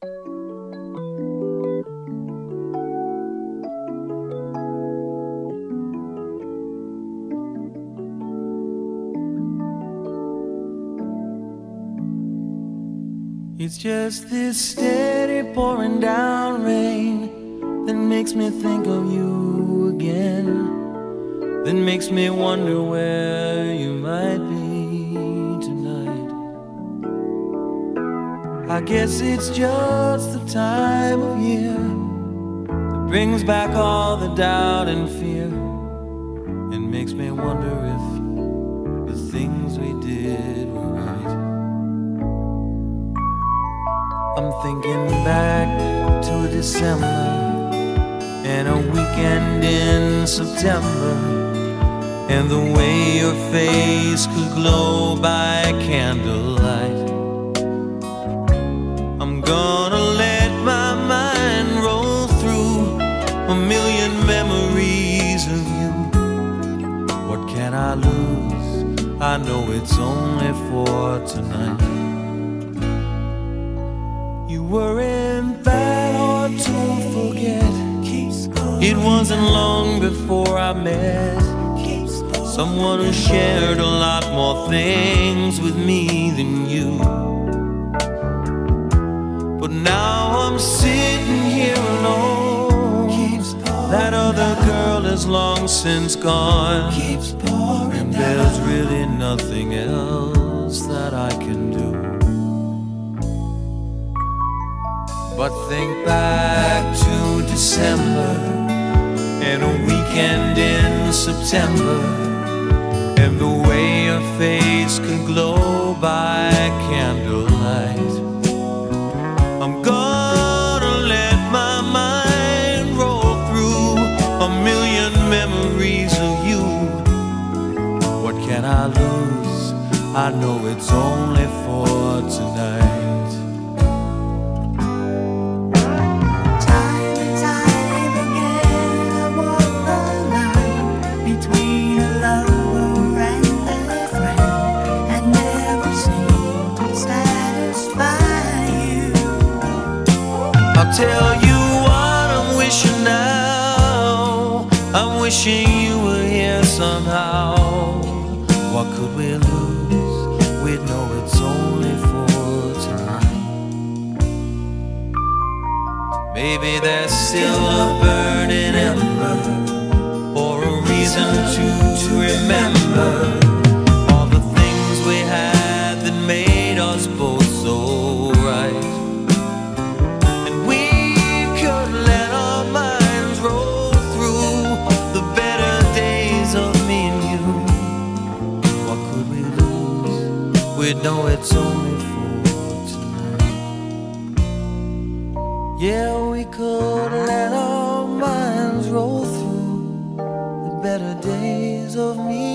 It's just this steady pouring down rain that makes me think of you again. That makes me wonder where you might be I guess it's just the time of year that brings back all the doubt and fear and makes me wonder if the things we did were right. I'm thinking back to December and a weekend in September and the way your face could glow by candlelight. I know it's only for tonight. You weren't bad or to forget. It wasn't long before I met someone who shared a lot more things with me than you. Is long since gone. keeps And there's really nothing else that I can do. But think back to December and a weekend in September and the way your face can glow by I know it's only for tonight. Time and time again, I walk the line between a lover and a friend, and never seem to satisfy you. I'll tell you what I'm wishing now. I'm wishing you were here somehow. What could we lose? Maybe there's still a burning ember or a reason to, remember all the things we had that made us both so right. And we could let Yeah, we could let our minds roll through the better days of me.